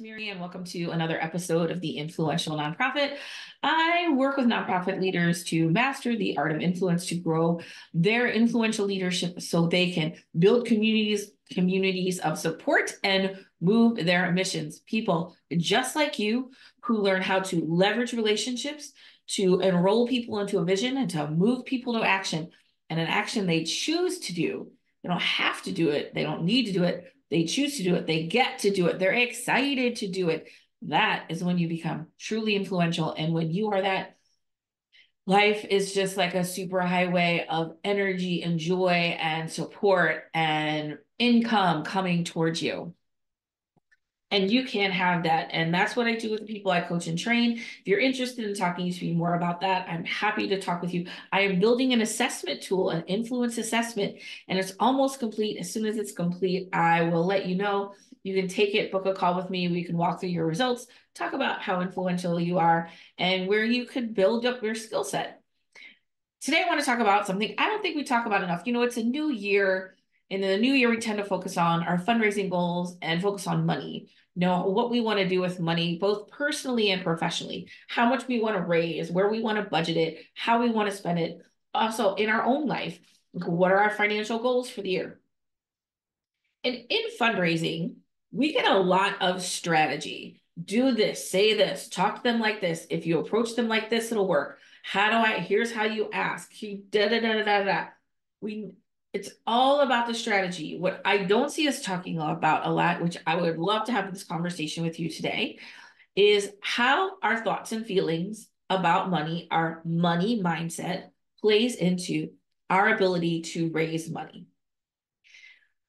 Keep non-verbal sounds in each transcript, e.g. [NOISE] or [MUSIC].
Mary, and welcome to another episode of the Influential Nonprofit. I work with nonprofit leaders to master the art of influence to grow their influential leadership so they can build communities, communities of support and move their missions. People just like you who learn how to leverage relationships to enroll people into a vision and to move people to action and an action they choose to do. They don't have to do it. They don't need to do it they choose to do it, they get to do it, they're excited to do it. That is when you become truly influential. And when you are that, life is just like a super highway of energy and joy and support and income coming towards you. And you can have that. And that's what I do with the people I coach and train. If you're interested in talking to me more about that, I'm happy to talk with you. I am building an assessment tool, an influence assessment, and it's almost complete. As soon as it's complete, I will let you know. You can take it, book a call with me. We can walk through your results, talk about how influential you are, and where you could build up your skill set. Today, I want to talk about something I don't think we talk about enough. You know, it's a new year in the new year, we tend to focus on our fundraising goals and focus on money. Know, what we want to do with money, both personally and professionally, how much we want to raise, where we want to budget it, how we want to spend it. Also, in our own life, what are our financial goals for the year? And in fundraising, we get a lot of strategy. Do this, say this, talk to them like this. If you approach them like this, it'll work. How do I? Here's how you ask. Da da da da da. We it's all about the strategy. What I don't see us talking about a lot, which I would love to have this conversation with you today, is how our thoughts and feelings about money, our money mindset, plays into our ability to raise money.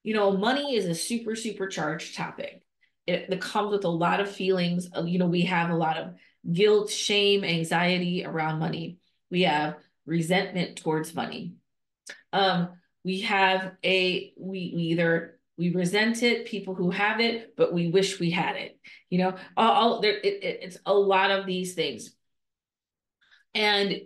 You know, money is a super, super charged topic. It, it comes with a lot of feelings. Of, you know, we have a lot of guilt, shame, anxiety around money. We have resentment towards money. Um, we have a we, we either we resent it people who have it but we wish we had it you know? All, all there it, it, it's a lot of these things. And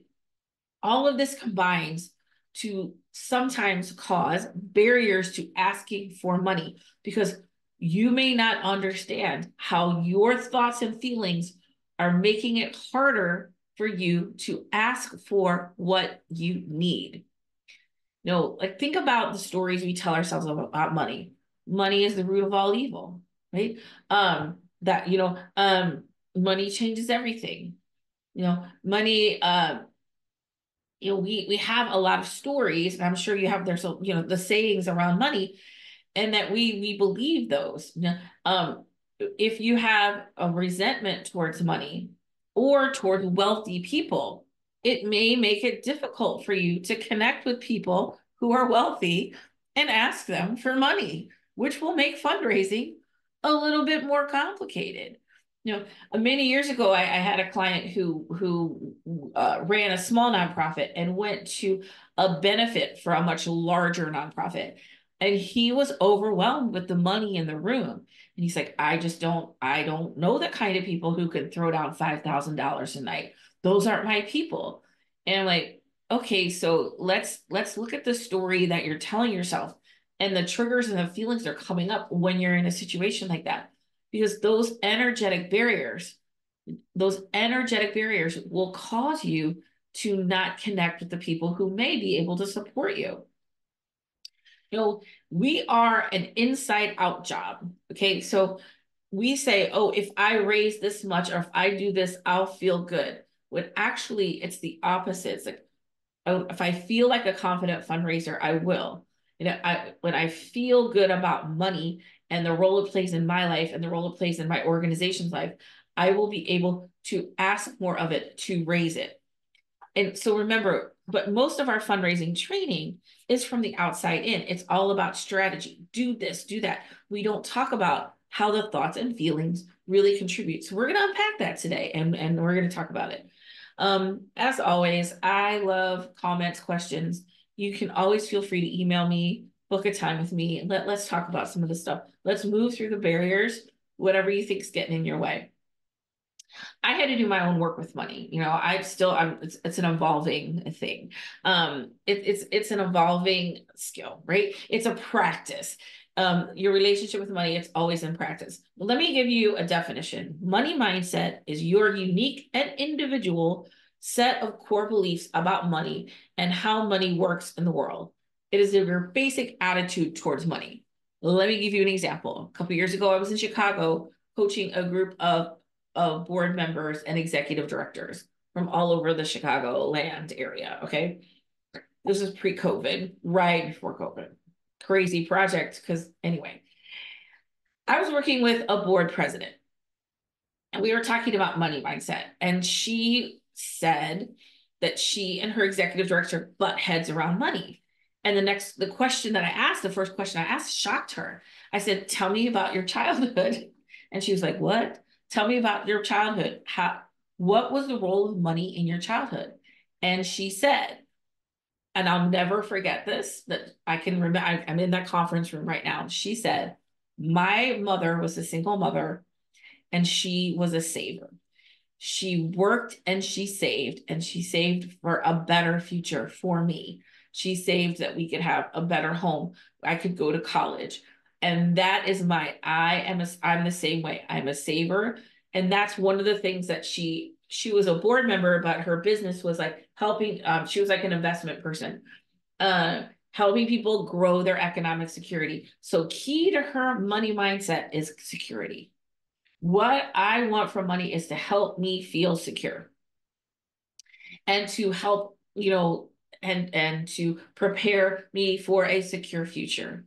all of this combines to sometimes cause barriers to asking for money because you may not understand how your thoughts and feelings are making it harder for you to ask for what you need know, like think about the stories we tell ourselves about money. Money is the root of all evil, right? Um, that you know, um, money changes everything. You know, money, uh, you know, we we have a lot of stories, and I'm sure you have there's you know the sayings around money, and that we we believe those. You know, um, if you have a resentment towards money or toward wealthy people, it may make it difficult for you to connect with people who are wealthy and ask them for money, which will make fundraising a little bit more complicated. You know, many years ago, I, I had a client who who uh, ran a small nonprofit and went to a benefit for a much larger nonprofit, and he was overwhelmed with the money in the room. And he's like, I just don't, I don't know the kind of people who could throw down five thousand dollars a night those aren't my people. And I'm like okay so let's let's look at the story that you're telling yourself and the triggers and the feelings that are coming up when you're in a situation like that. Because those energetic barriers those energetic barriers will cause you to not connect with the people who may be able to support you. You know we are an inside out job okay? So we say oh if i raise this much or if i do this i'll feel good when actually it's the opposite. It's like, oh, if I feel like a confident fundraiser, I will. You know, I when I feel good about money and the role it plays in my life and the role it plays in my organization's life, I will be able to ask more of it to raise it. And so remember, but most of our fundraising training is from the outside in. It's all about strategy. Do this, do that. We don't talk about how the thoughts and feelings really contribute. So we're going to unpack that today and, and we're going to talk about it. Um, as always, I love comments, questions. You can always feel free to email me, book a time with me. Let, let's talk about some of the stuff. Let's move through the barriers, whatever you think is getting in your way. I had to do my own work with money. You know, I still, I'm, it's, it's an evolving thing. Um, it, it's, it's an evolving skill, right? It's a practice. Um, your relationship with money, it's always in practice. let me give you a definition. Money mindset is your unique and individual set of core beliefs about money and how money works in the world. It is your basic attitude towards money. Let me give you an example. A couple years ago, I was in Chicago coaching a group of, of board members and executive directors from all over the Chicagoland area. Okay. This is pre COVID, right before COVID. Crazy project. Because, anyway, I was working with a board president and we were talking about money mindset. And she said that she and her executive director butt heads around money. And the next, the question that I asked, the first question I asked shocked her. I said, Tell me about your childhood. [LAUGHS] And she was like, What? Tell me about your childhood. How, what was the role of money in your childhood? And she said, and I'll never forget this, that I can remember, I'm in that conference room right now. She said, My mother was a single mother and she was a saver. She worked and she saved, and she saved for a better future for me. She saved that we could have a better home. I could go to college. And that is my, I am, a, I'm the same way. I'm a saver. And that's one of the things that she, she was a board member, but her business was like helping, um, she was like an investment person, uh, helping people grow their economic security. So key to her money mindset is security. What I want from money is to help me feel secure and to help, you know, and and to prepare me for a secure future.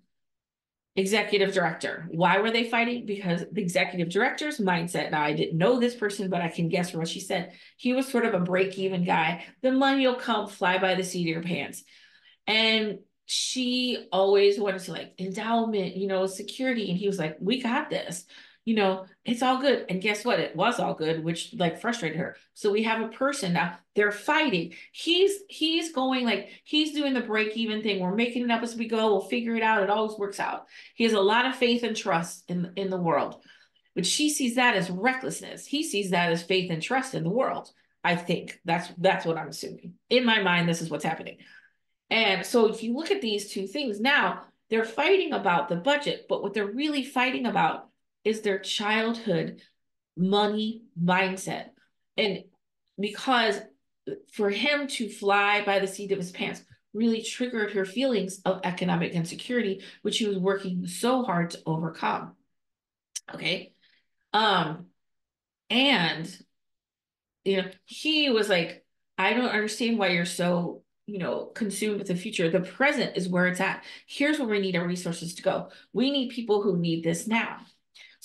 Executive director. Why were they fighting? Because the executive director's mindset. Now, I didn't know this person, but I can guess from what she said. He was sort of a break even guy. The money will come fly by the seat of your pants. And she always wanted to like endowment, you know, security. And he was like, we got this you know, it's all good. And guess what? It was all good, which like frustrated her. So we have a person now, they're fighting. He's he's going like he's doing the break-even thing. We're making it up as we go. We'll figure it out. It always works out. He has a lot of faith and trust in, in the world. But she sees that as recklessness. He sees that as faith and trust in the world. I think that's that's what I'm assuming. In my mind, this is what's happening. And so if you look at these two things now, they're fighting about the budget, but what they're really fighting about is their childhood money mindset. And because for him to fly by the seat of his pants really triggered her feelings of economic insecurity, which he was working so hard to overcome. Okay. Um, and you know, he was like, I don't understand why you're so, you know, consumed with the future. The present is where it's at. Here's where we need our resources to go. We need people who need this now.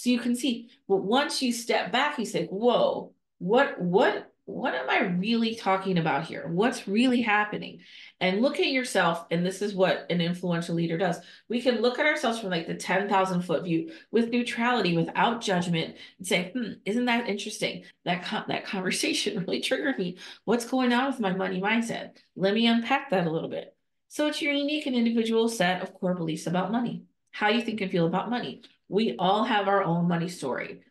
So you can see, but once you step back, you say, whoa, what, what, what am I really talking about here? What's really happening? And look at yourself. And this is what an influential leader does. We can look at ourselves from like the 10,000 foot view with neutrality, without judgment, and say, hmm, isn't that interesting? That, that conversation [LAUGHS] really triggered me. What's going on with my money mindset? Let me unpack that a little bit. So it's your unique and individual set of core beliefs about money, how you think and feel about money we all have our own money story.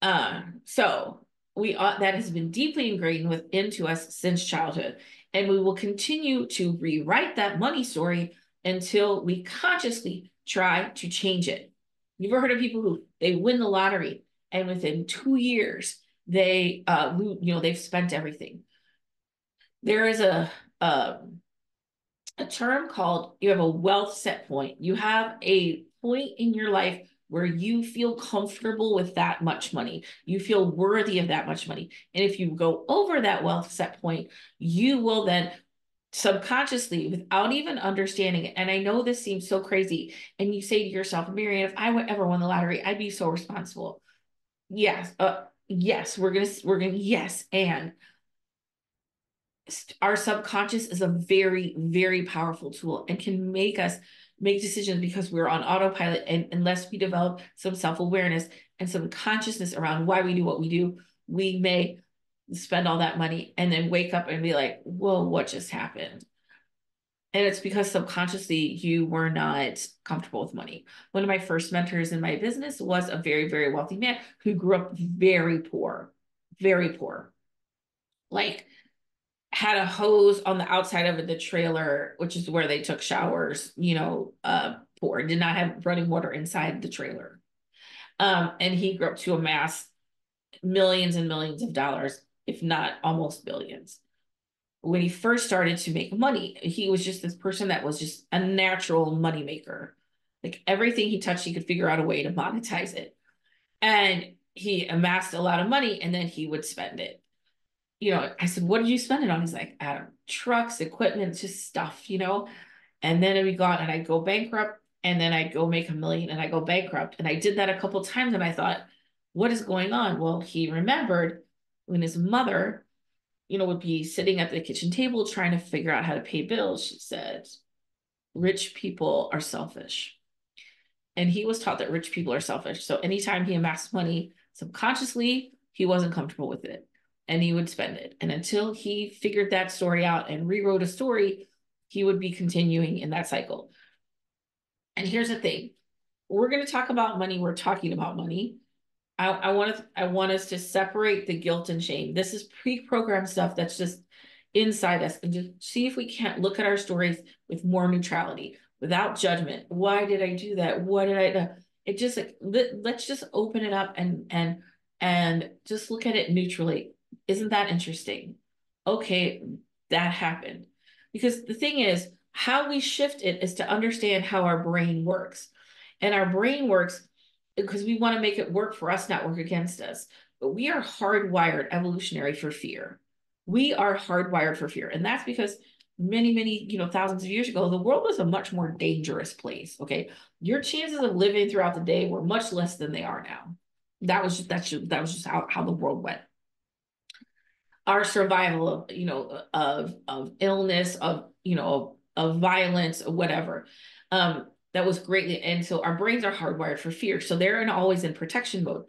Uh, so we uh, that has been deeply ingrained with into us since childhood, and we will continue to rewrite that money story until we consciously try to change it. You've ever heard of people who they win the lottery and within two years they uh you know they've spent everything. There is a um a term called you have a wealth set point. You have a point in your life where you feel comfortable with that much money. You feel worthy of that much money. And if you go over that wealth set point, you will then subconsciously, without even understanding it. And I know this seems so crazy. And you say to yourself, Maryanne, if I ever won the lottery, I'd be so responsible. Yes. Uh, yes, we're going to, we're going to, yes. And our subconscious is a very, very powerful tool and can make us make decisions because we're on autopilot and unless we develop some self-awareness and some consciousness around why we do what we do we may spend all that money and then wake up and be like whoa what just happened? And it's because subconsciously you were not comfortable with money. One of my first mentors in my business was a very very wealthy man who grew up very poor very poor. Like had a hose on the outside of the trailer, which is where they took showers, you know, uh, poor, did not have running water inside the trailer. Um, and he grew up to amass millions and millions of dollars, if not almost billions. When he first started to make money, he was just this person that was just a natural money maker. Like everything he touched, he could figure out a way to monetize it. And he amassed a lot of money and then he would spend it. You know, I said, What did you spend it on? He's like, trucks, equipment, just stuff, you know. And then we got and I'd go bankrupt and then I'd go make a million and I go bankrupt. And I did that a couple times and I thought, what is going on? Well, he remembered when his mother, you know, would be sitting at the kitchen table trying to figure out how to pay bills. She said, rich people are selfish. And he was taught that rich people are selfish. So anytime he amassed money subconsciously, he wasn't comfortable with it and he would spend it. And until he figured that story out and rewrote a story, he would be continuing in that cycle. And here's the thing we're going to talk about money, we're talking about money. I, I want to I want us to separate the guilt and shame. This is pre-programmed stuff that's just inside us and just see if we can't look at our stories with more neutrality, without judgment. Why did I do that? What did I do? It just like let, let's just open it up and and and just look at it neutrally. Isn't that interesting? Okay, that happened. Because the thing is, how we shift it is to understand how our brain works. And our brain works because we want to make it work for us, not work against us. But we are hardwired evolutionary for fear. We are hardwired for fear. And that's because many, many, you know, thousands of years ago, the world was a much more dangerous place. Okay. Your chances of living throughout the day were much less than they are now. That was just that's just, that was just how, how the world went. Our survival of, you know, of of illness, of, you know, of violence or whatever. Um, that was greatly, and so our brains are hardwired for fear. So they're in, always in protection mode.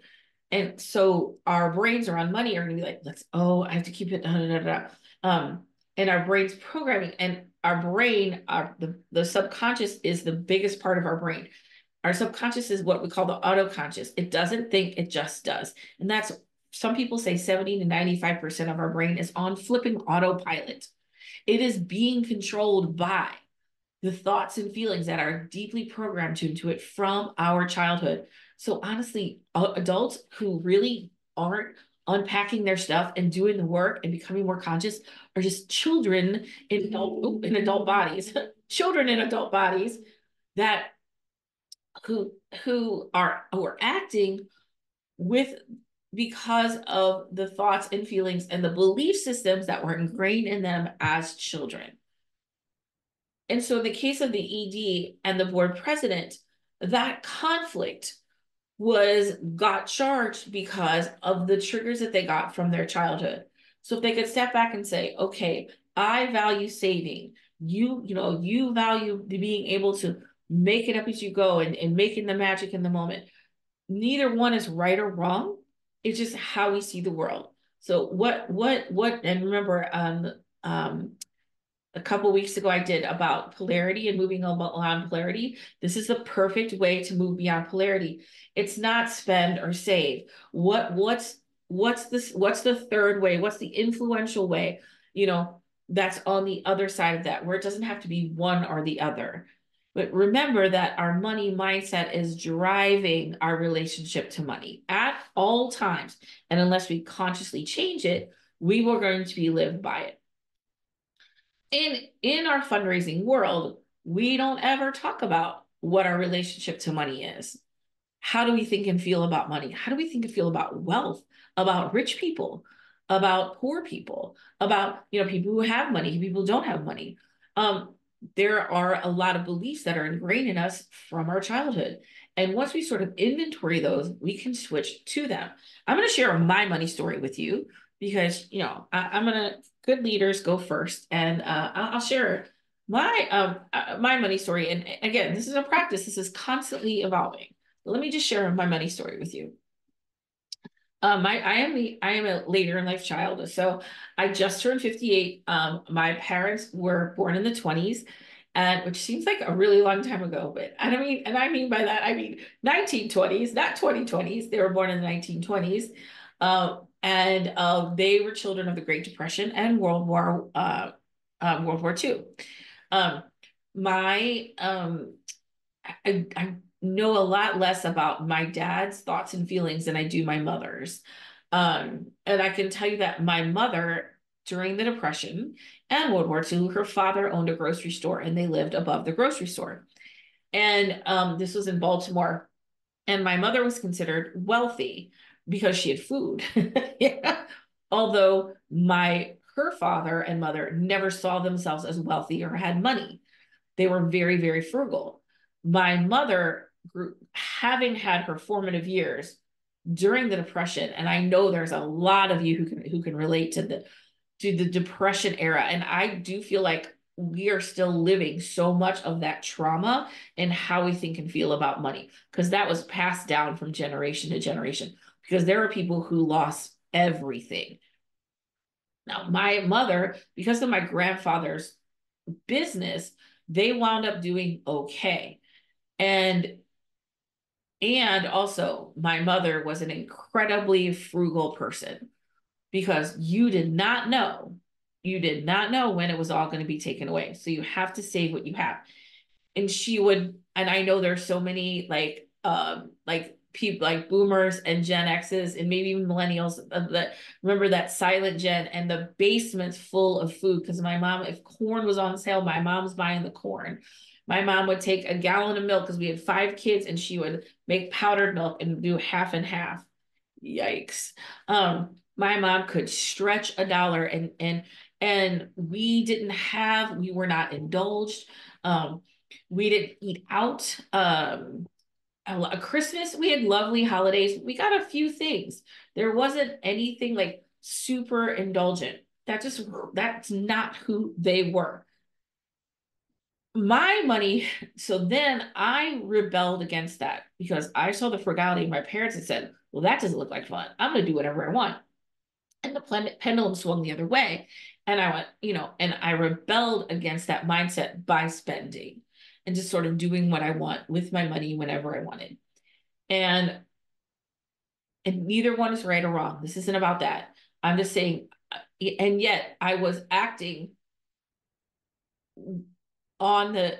And so our brains around money are gonna be like, let's, oh, I have to keep it, da, da, da. Um, and our brain's programming and our brain, our the, the subconscious is the biggest part of our brain. Our subconscious is what we call the autoconscious. It doesn't think, it just does. And that's some people say 70 to 95% of our brain is on flipping autopilot. It is being controlled by the thoughts and feelings that are deeply programmed into it from our childhood. So honestly, adults who really aren't unpacking their stuff and doing the work and becoming more conscious are just children in adult in adult bodies, [LAUGHS] children in adult bodies that who who are who are acting with because of the thoughts and feelings and the belief systems that were ingrained in them as children. And so, in the case of the ED and the board president, that conflict was got charged because of the triggers that they got from their childhood. So, if they could step back and say, okay, I value saving, you, you know, you value being able to make it up as you go and, and making the magic in the moment. Neither one is right or wrong it's just how we see the world. So what what what and remember um um a couple weeks ago I did about polarity and moving beyond polarity. This is the perfect way to move beyond polarity. It's not spend or save. What what's what's this what's the third way? What's the influential way? You know, that's on the other side of that where it doesn't have to be one or the other. But remember that our money mindset is driving our relationship to money at all times. And unless we consciously change it, we were going to be lived by it. In, in our fundraising world, we don't ever talk about what our relationship to money is. How do we think and feel about money? How do we think and feel about wealth, about rich people, about poor people, about you know people who have money, people who don't have money? Um, there are a lot of beliefs that are ingrained in us from our childhood. And once we sort of inventory those, we can switch to them. I'm going to share my money story with you because, you know, I, am going to, good leaders go first. And uh, I'll, I'll, share my, um, uh, my money story. And again, this is a practice. This is constantly evolving. Let me just share my money story with you. Um, I, I am the, I am a later in life child. So I just turned 58. Um, my parents were born in the 20s, and which seems like a really long time ago, but and I mean, and I mean by that, I mean 1920s, not 2020s. They were born in the 1920s. Uh, and uh, they were children of the Great Depression and World War uh, uh World War II. Um, my um, I, I know a lot less about my dad's thoughts and feelings than I do my mother's. Um, and I can tell you that my mother, during the Depression and World War II, her father owned a grocery store and they lived above the grocery store. And um, this was in Baltimore. And my mother was considered wealthy because she had food. [LAUGHS] yeah. Although my her father and mother never saw themselves as wealthy or had money. They were very, very frugal. My mother having had her formative years during the depression, and I know there's a lot of you who can who can relate to the to the depression era. And I do feel like we are still living so much of that trauma and how we think and feel about money because that was passed down from generation to generation because there are people who lost everything now my mother because of my grandfather's business they wound up doing okay and and also my mother was an incredibly frugal person because you did not know you did not know when it was all going to be taken away. So you have to save what you have. And she would, and I know there's so many like um like people like boomers and Gen X's and maybe even millennials that remember that silent gen and the basement's full of food because my mom, if corn was on sale, my mom's buying the corn. My mom would take a gallon of milk because we had five kids and she would make powdered milk and do half and half. Yikes. Um, my mom could stretch a dollar and and and we didn't have we were not indulged. Um we didn't eat out. Um a, christmas we had lovely holidays. We got a few things. There wasn't anything like super indulgent. That just that's not who they were my money so then i rebelled against that because i saw the frugality of my parents and said well that doesn't look like fun i'm going to do whatever i want and the planet pendulum swung the other way and I went, you know, and I rebelled against that mindset by spending and just sort of doing what I want with my money whenever I wanted. And and neither one is right or wrong. This isn't about that. I'm just saying, uh, and yet I was acting on the,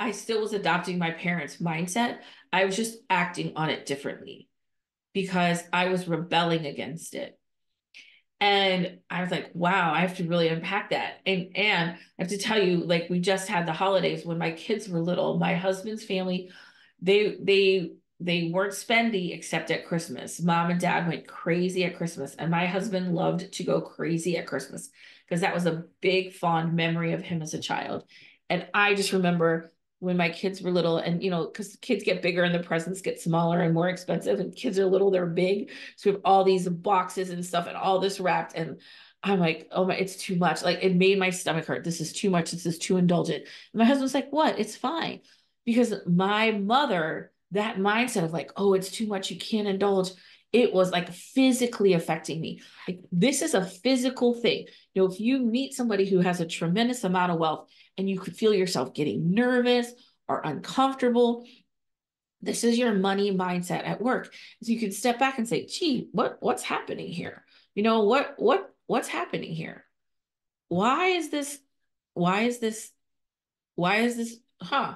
I still was adopting my parents' mindset. I was just acting on it differently because I was rebelling against it. And I was like, wow, I have to really unpack that. And and I have to tell you, like we just had the holidays when my kids were little. My husband's family, they they they weren't spendy except at Christmas. Mom and dad went crazy at Christmas, and my husband loved to go crazy at Christmas because that was a big fond memory of him as a child. And I just remember when my kids were little and you know because kids get bigger and the presents get smaller and more expensive and kids are little they're big. So we have all these boxes and stuff and all this wrapped and i'm like oh my it's too much. Like it made my stomach hurt. This is too much. This is too indulgent. And my husband's like what? It's fine. Because my mother that mindset of like oh it's too much. You can't indulge it was like physically affecting me. Like this is a physical thing. You know if you meet somebody who has a tremendous amount of wealth and you could feel yourself getting nervous or uncomfortable, this is your money mindset at work. So you can step back and say, gee, what, what's happening here? You know, what, what, what's happening here? Why is this, why is this, why is this, huh?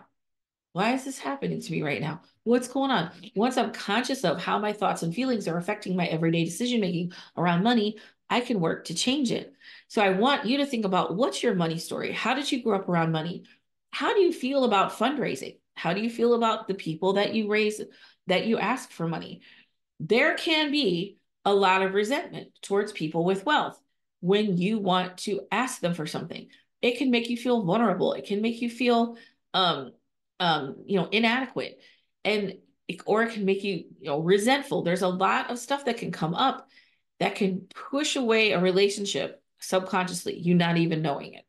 Why is this happening to me right now? What's going on? Once I'm conscious of how my thoughts and feelings are affecting my everyday decision making around money, I can work to change it. So I want you to think about what's your money story? How did you grow up around money? How do you feel about fundraising? How do you feel about the people that you raise, that you ask for money? There can be a lot of resentment towards people with wealth when you want to ask them for something. It can make you feel vulnerable. It can make you feel, um, um, you know, inadequate, and or it can make you, you know, resentful. There's a lot of stuff that can come up that can push away a relationship subconsciously, you not even knowing it.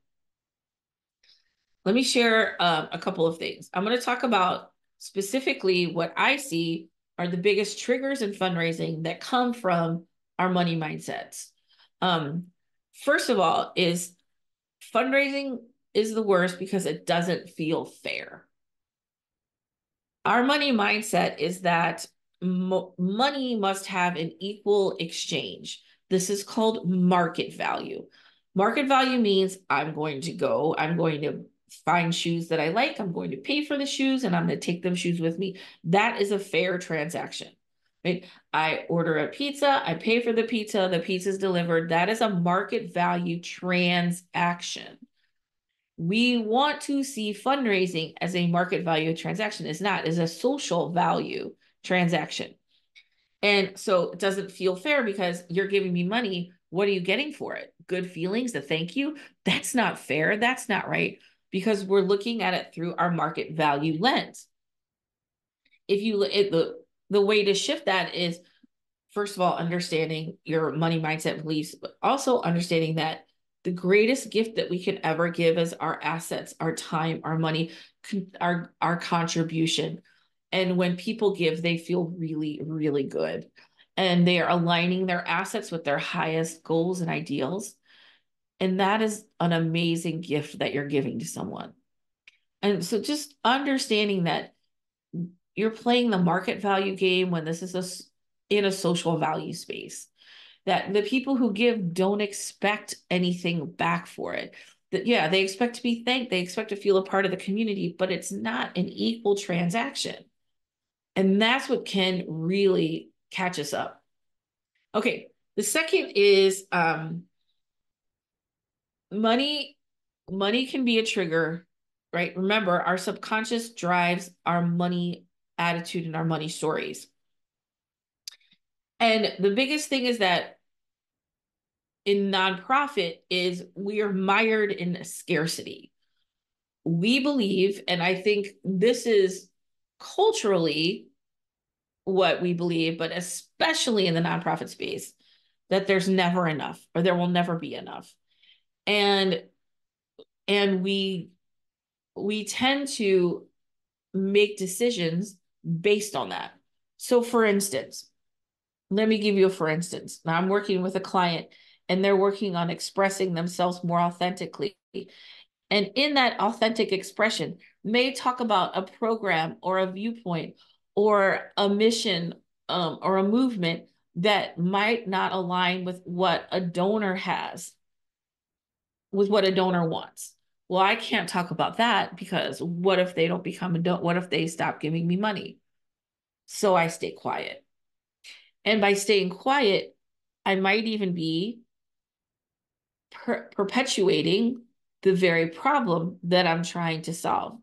Let me share uh, a couple of things. I'm going to talk about specifically what I see are the biggest triggers in fundraising that come from our money mindsets. Um, first of all, is fundraising is the worst because it doesn't feel fair. Our money mindset is that mo- money must have an equal exchange. This is called market value. Market value means I'm going to go, I'm going to find shoes that I like. I'm going to pay for the shoes and I'm going to take them shoes with me. That is a fair transaction. Right? I order a pizza, I pay for the pizza, the pizza is delivered. That is a market value transaction. We want to see fundraising as a market value transaction. It's not, is a social value transaction. And so it doesn't feel fair because you're giving me money. What are you getting for it? Good feelings, the thank you. That's not fair. That's not right because we're looking at it through our market value lens. If you it, the the way to shift that is first of all understanding your money mindset beliefs, but also understanding that the greatest gift that we can ever give is our assets, our time, our money, our our contribution. And when people give, they feel really, really good. And they are aligning their assets with their highest goals and ideals. And that is an amazing gift that you're giving to someone. And so just understanding that you're playing the market value game when this is a, in a social value space, that the people who give don't expect anything back for it. That, yeah, they expect to be thanked, they expect to feel a part of the community, but it's not an equal transaction. And that's what can really catch us up. Okay, the second is um, money money can be a trigger right? Remember our subconscious drives our money attitude and our money stories. And the biggest thing is that in nonprofit is we are mired in scarcity. We believe and i think this is culturally what we believe but especially in the nonprofit space that there's never enough or there will never be enough. And and we we tend to make decisions based on that. So for instance let me give you a for instance. Now i'm working with a client and they're working on expressing themselves more authentically. And in that authentic expression may talk about a program or a viewpoint or a mission um, or a movement that might not align with what a donor has with what a donor wants. Well, I can't talk about that because what if they don't become a donor? What if they stop giving me money? So I stay quiet. And by staying quiet, I might even be per perpetuating the very problem that I'm trying to solve.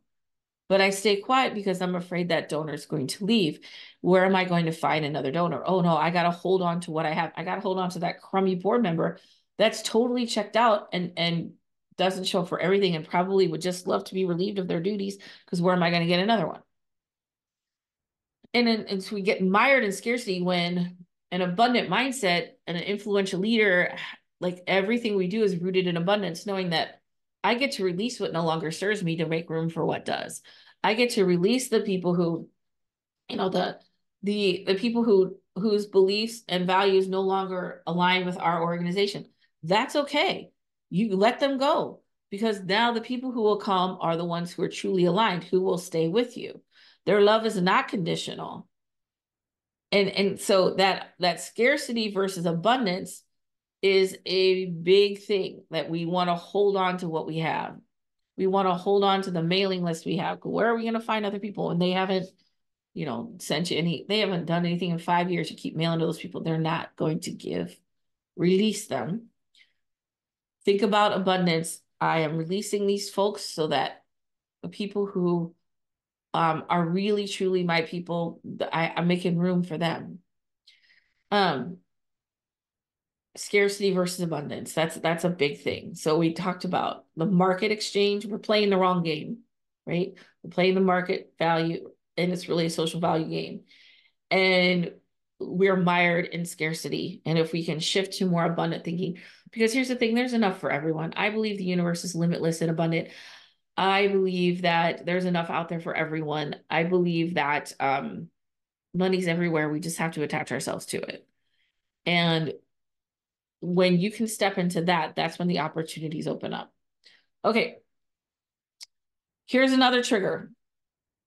But I stay quiet because I'm afraid that donor is going to leave. Where am I going to find another donor? Oh no, I got to hold on to what I have. I got to hold on to that crummy board member that's totally checked out and and doesn't show up for everything and probably would just love to be relieved of their duties because where am I going to get another one? And, then, and so we get mired in scarcity when an abundant mindset and an influential leader, like everything we do is rooted in abundance, knowing that I get to release what no longer serves me to make room for what does. I get to release the people who, you know, the the the people who whose beliefs and values no longer align with our organization that's okay. You let them go because now the people who will come are the ones who are truly aligned, who will stay with you. Their love is not conditional. And, and so that that scarcity versus abundance is a big thing that we want to hold on to what we have. We want to hold on to the mailing list we have. Where are we going to find other people? And they haven't, you know, sent you any, they haven't done anything in five years to keep mailing to those people. They're not going to give. Release them think about abundance. I am releasing these folks so that the people who um, are really truly my people, I, I'm making room for them. Um, scarcity versus abundance. That's that's a big thing. So we talked about the market exchange. We're playing the wrong game, right? We're playing the market value, and it's really a social value game. And we're mired in scarcity. And if we can shift to more abundant thinking, because here's the thing there's enough for everyone. I believe the universe is limitless and abundant. I believe that there's enough out there for everyone. I believe that um, money's everywhere. We just have to attach ourselves to it. And when you can step into that, that's when the opportunities open up. Okay. Here's another trigger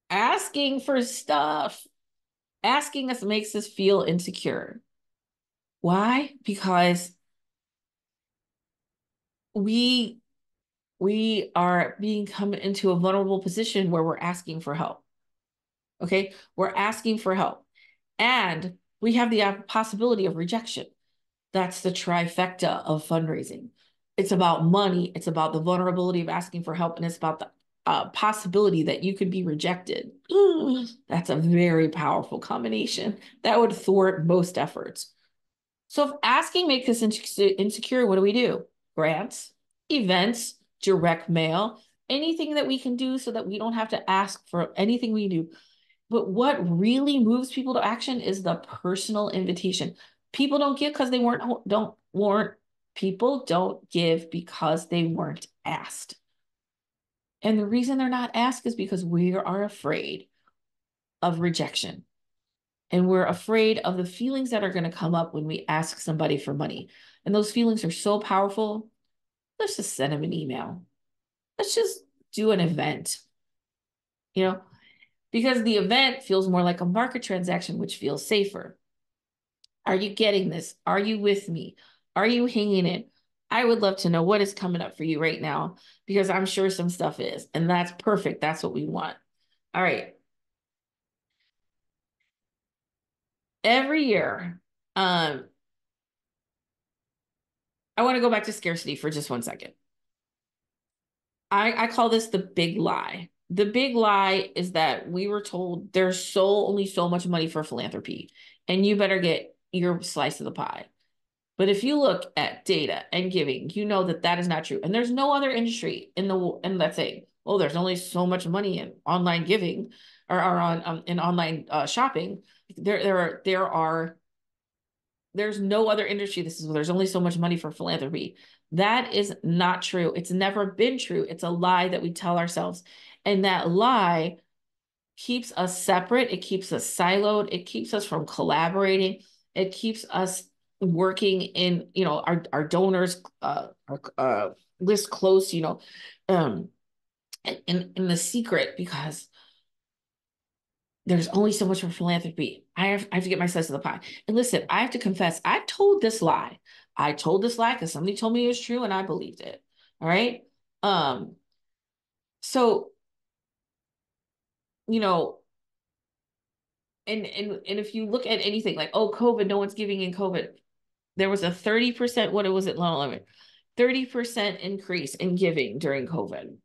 asking for stuff asking us makes us feel insecure. Why? Because we we are being come into a vulnerable position where we're asking for help. Okay, we're asking for help. And we have the uh, possibility of rejection. That's the trifecta of fundraising. It's about money, it's about the vulnerability of asking for help, and it's about the uh, possibility that you could be rejected. [SIGHS] That's a very powerful combination that would thwart most efforts. So, if asking makes us insecure, what do we do? Grants, events, direct mail, anything that we can do so that we don't have to ask for anything we do. But what really moves people to action is the personal invitation. People don't give because they weren't don't weren't people don't give because they weren't asked. And the reason they're not asked is because we are afraid of rejection. And we're afraid of the feelings that are going to come up when we ask somebody for money. And those feelings are so powerful. Let's just send them an email. Let's just do an event. You know, because the event feels more like a market transaction, which feels safer. Are you getting this? Are you with me? Are you hanging it? I would love to know what is coming up for you right now because I'm sure some stuff is, and that's perfect. That's what we want. All right. Every year, um, I want to go back to scarcity for just one second. I, I call this the big lie the big lie is that we were told there's so only so much money for philanthropy and you better get your slice of the pie. But if you look at data and giving you know that that is not true. And there's no other industry in the and let's say oh there's only so much money in online giving or, or on um, in online uh, shopping. There there are there are there's no other industry. This is where there's only so much money for philanthropy. That is not true. It's never been true. It's a lie that we tell ourselves. And that lie keeps us separate, it keeps us siloed, it keeps us from collaborating, it keeps us working in, you know, our, our donors uh, our, uh, list close, you know, um, in, in the secret because there's only so much for philanthropy. I have, I have to get my slice of the pie. And listen, I have to confess, I told this lie. I told this lie because somebody told me it was true and I believed it. All right. Um, so you know, and and and if you look at anything like oh COVID, no one's giving in COVID, there was a thirty percent. What it was it? Long thirty percent increase in giving during COVID.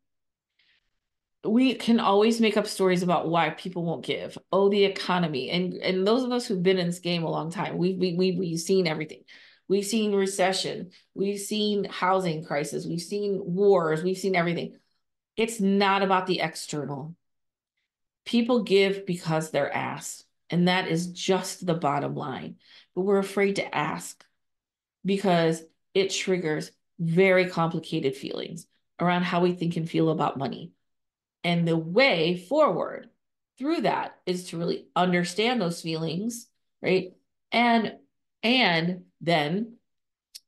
We can always make up stories about why people won't give. Oh, the economy, and and those of us who've been in this game a long time, we've we, we we've seen everything. We've seen recession. We've seen housing crisis. We've seen wars. We've seen everything. It's not about the external. People give because they're asked, and that is just the bottom line. But we're afraid to ask because it triggers very complicated feelings around how we think and feel about money. And the way forward through that is to really understand those feelings, right? And and then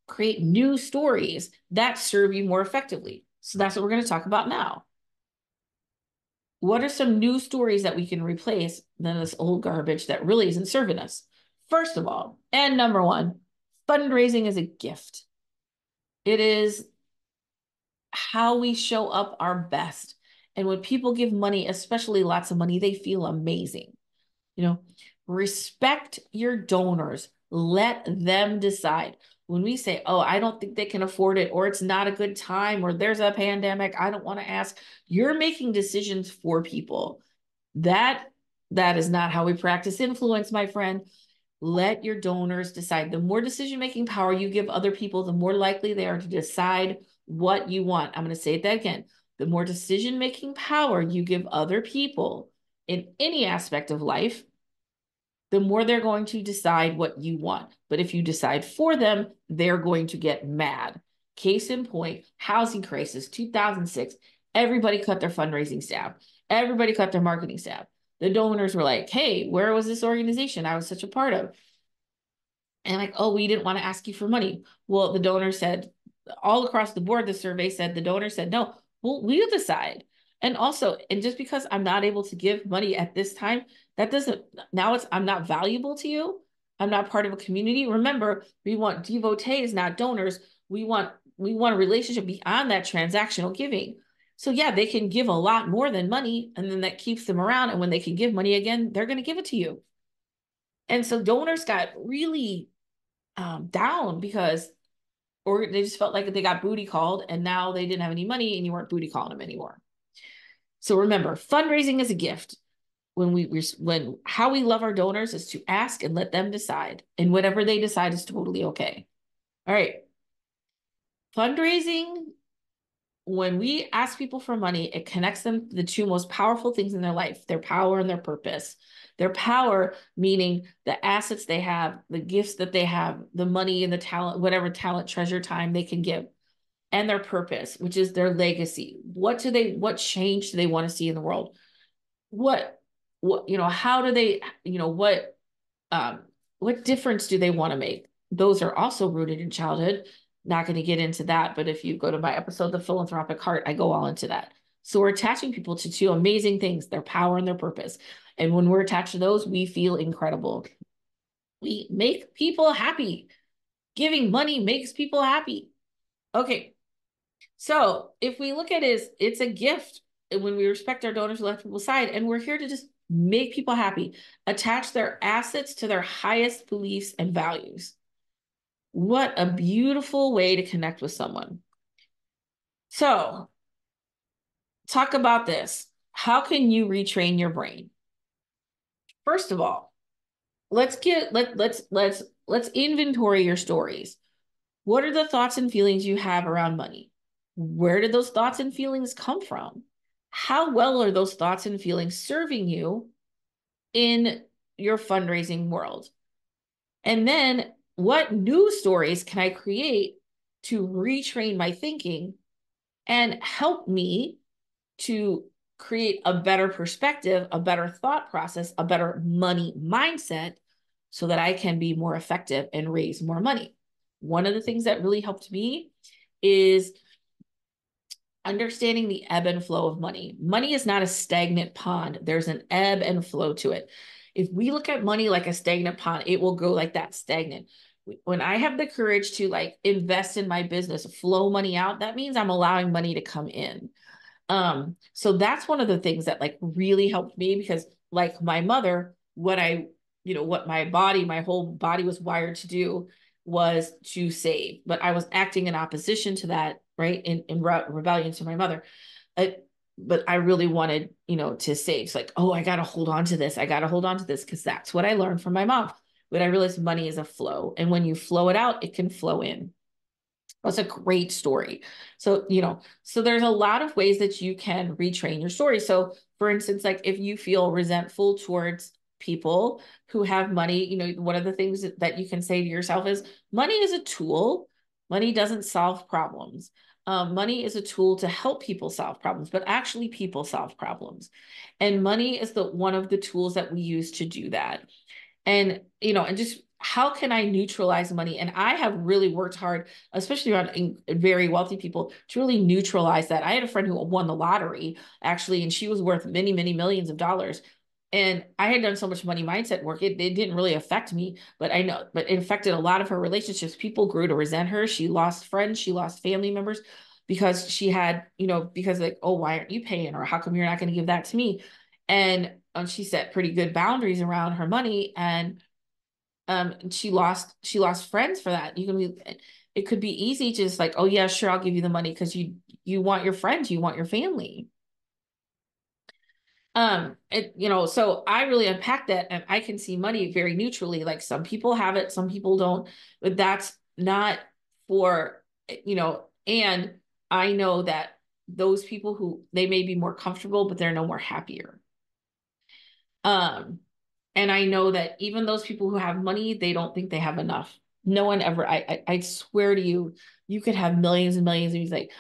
create new stories that serve you more effectively. So that's what we're going to talk about now what are some new stories that we can replace than this old garbage that really isn't serving us? First of all, and number one, fundraising is a gift. It is how we show up our best. And when people give money, especially lots of money, they feel amazing. You know, respect your donors, let them decide when we say, oh, I don't think they can afford it, or it's not a good time, or there's a pandemic, I don't want to ask, you're making decisions for people. That that is not how we practice influence, my friend. Let your donors decide. The more decision making power you give other people, the more likely they are to decide what you want. I'm going to say that again. The more decision making power you give other people in any aspect of life, the more they're going to decide what you want. But if you decide for them, they're going to get mad. Case in point, housing crisis 2006, everybody cut their fundraising staff. Everybody cut their marketing staff. The donors were like, hey, where was this organization I was such a part of? And like, oh, we didn't want to ask you for money. Well, the donor said, all across the board, the survey said, the donor said, no, well, we'll decide. And also, and just because I'm not able to give money at this time that doesn't, now it's, I'm not valuable to you. I'm not part of a community. Remember, we want devotees, not donors. We want we want a relationship beyond that transactional giving. So yeah, they can give a lot more than money, and then that keeps them around. And when they can give money again, they're going to give it to you. And so donors got really um, down because, or they just felt like they got booty called, and now they didn't have any money, and you weren't booty calling them anymore. So remember, fundraising is a gift. When we when how we love our donors is to ask and let them decide, and whatever they decide is totally okay. All right. Fundraising, when we ask people for money, it connects them to the two most powerful things in their life their power and their purpose. Their power, meaning the assets they have, the gifts that they have, the money and the talent, whatever talent, treasure, time they can give, and their purpose, which is their legacy. What do they, what change do they want to see in the world? What, what, you know, how do they, you know, what, um, what difference do they want to make? Those are also rooted in childhood not going to get into that, but if you go to my episode, The Philanthropic Heart, I go all into that. So we're attaching people to two amazing things their power and their purpose. And when we're attached to those, we feel incredible. We make people happy. Giving money makes people happy. Okay. So if we look at it it's a gift when we respect our donors, left people aside, and we're here to just make people happy, attach their assets to their highest beliefs and values. What a beautiful way to connect with someone. So, talk about this. How can you retrain your brain? First of all, let's get let let's let's let's inventory your stories. What are the thoughts and feelings you have around money? Where did those thoughts and feelings come from? How well are those thoughts and feelings serving you in your fundraising world? And then what new stories can I create to retrain my thinking and help me to create a better perspective, a better thought process, a better money mindset so that I can be more effective and raise more money. One of the things that really helped me is understanding the ebb and flow of money. Money is not a stagnant pond, there's an ebb and flow to it. If we look at money like a stagnant pond, it will go like that stagnant when I have the courage to like invest in my business, flow money out, that means I'm allowing money to come in. Um, so that's one of the things that like really helped me because like my mother, what I, you know, what my body, my whole body was wired to do was to save, but I was acting in opposition to that, right? In, in re- rebellion to my mother. I, but I really wanted, you know, to save. It's like, oh, I got to hold on to this. I got to hold on to this because that's what I learned from my mom but I realized money is a flow. And when you flow it out, it can flow in. That's a great story. So, you know, so there's a lot of ways that you can retrain your story. So, for instance, like if you feel resentful towards people who have money, you know, one of the things that you can say to yourself is money is a tool. Money doesn't solve problems. Um, money is a tool to help people solve problems, but actually people solve problems. And money is the one of the tools that we use to do that and you know and just how can I neutralize money? And I have really worked hard, especially around very wealthy people, to really neutralize that. I had a friend who won the lottery actually, and she was worth many, many millions of dollars. And I had done so much money mindset work, it, it didn't really affect me, but I know, but it affected a lot of her relationships. People grew to resent her. She lost friends, she lost family members because she had, you know, because like, oh, why aren't you paying? Or how come you're not going to give that to me? And um, she set pretty good boundaries around her money and um she lost she lost friends for that you can be it could be easy just like oh yeah sure i'll give you the money because you you want your friends you want your family um it you know so i really unpack that and i can see money very neutrally like some people have it some people don't but that's not for you know and i know that those people who they may be more comfortable but they're no more happier um, and I know that even those people who have money, they don't think they have enough. No one ever, I, I, I swear to you, you could have millions and millions and he's like,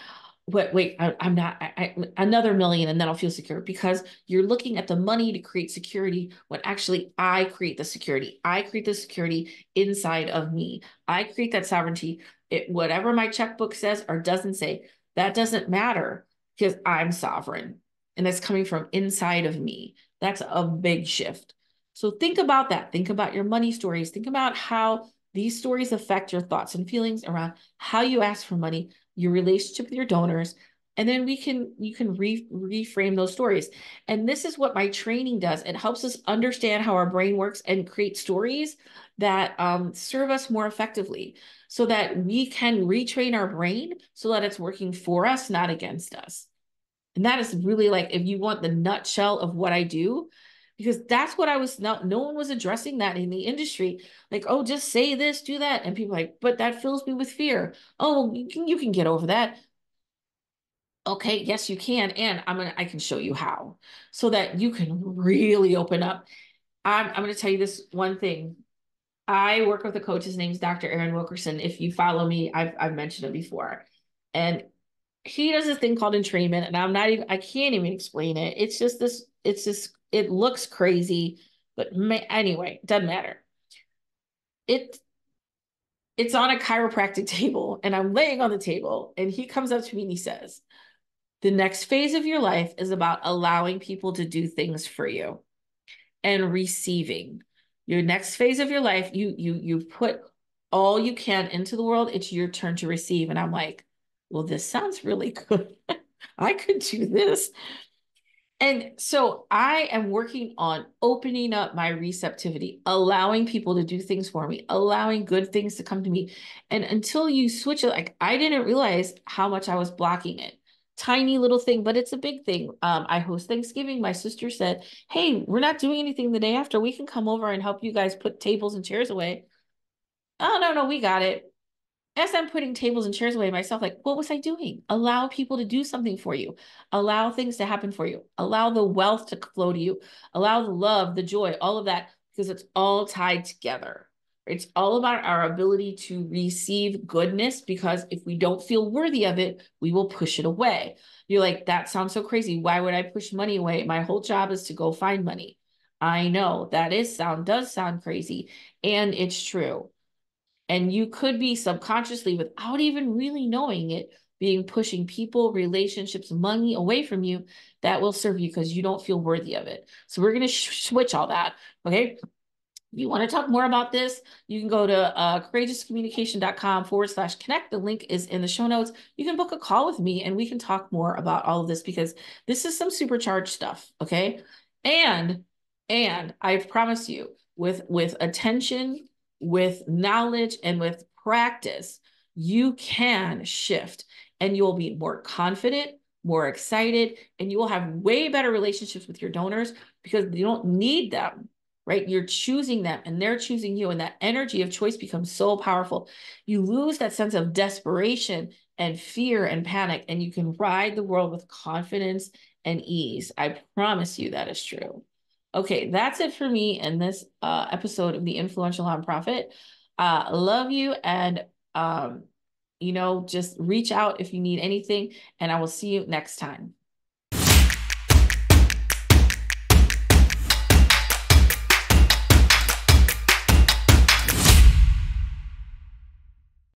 wait, wait, I, am not, I, I, another million and then I'll feel secure because you're looking at the money to create security when actually I create the security. I create the security inside of me. I create that sovereignty. It, whatever my checkbook says or doesn't say, that doesn't matter because I'm sovereign and that's coming from inside of me. That's a big shift. So think about that. Think about your money stories. Think about how these stories affect your thoughts and feelings around how you ask for money. Your relationship with your donors, and then we can you can re, reframe those stories. And this is what my training does. It helps us understand how our brain works and create stories that um, serve us more effectively so that we can retrain our brain so that it's working for us not against us. And that is really like if you want the nutshell of what i do because that's what i was not no one was addressing that in the industry. Like oh just say this do that. And people like but that fills me with fear. Oh you can you can get over that. Okay yes you can and i'm gonna i can show you how so that you can really open up. I'm, I'm gonna tell you this one thing. I work with a coach his name's dr aaron wilkerson. If you follow me i've, I've mentioned it before. And he does this thing called entrainment and i'm not even i can't even explain it. It's just this it's just it looks crazy but may, anyway doesn't matter it it's on a chiropractic [LAUGHS] table and i'm laying on the table and he comes up to me and he says the next phase of your life is about allowing people to do things for you and receiving. Your next phase of your life, you you you put all you can into the world, it's your turn to receive. And I'm like, well, this sounds really [LAUGHS] good. I could do this. And so I am working on opening up my receptivity, allowing people to do things for me, allowing good things to come to me. And until you switch it, like I didn't realize how much I was blocking it tiny little thing, but it's a big thing. Um, I host Thanksgiving. My sister said, Hey, we're not doing anything the day after. We can come over and help you guys put tables and chairs away. Oh, no, no, we got it. As I'm putting tables and chairs away myself, like, what was I doing? Allow people to do something for you. Allow things to happen for you. Allow the wealth to flow to you. Allow the love, the joy, all of that, because it's all tied together. It's all about our ability to receive goodness because if we don't feel worthy of it, we will push it away. You're like, that sounds so crazy. Why would I push money away? My whole job is to go find money. I know that is sound does sound crazy and it's true. And you could be subconsciously without even really knowing it being pushing people, relationships, money away from you that will serve you because you don't feel worthy of it. So we're going to switch all that. Okay. If you want to talk more about this, you can go to uh, courageouscommunication.com forward slash connect. The link is in the show notes. You can book a call with me and we can talk more about all of this because this is some supercharged stuff. Okay. And, and I promise you with, with attention, with knowledge and with practice, you can shift and you'll be more confident, more excited, and you will have way better relationships with your donors because you don't need them right? You're choosing them and they're choosing you. And that energy of choice becomes so powerful. You lose that sense of desperation and fear and panic, and you can ride the world with confidence and ease. I promise you that is true. Okay, that's it for me in this uh, episode of the Influential Nonprofit. Uh, love you and um, you know, just reach out if you need anything, and I will see you next time.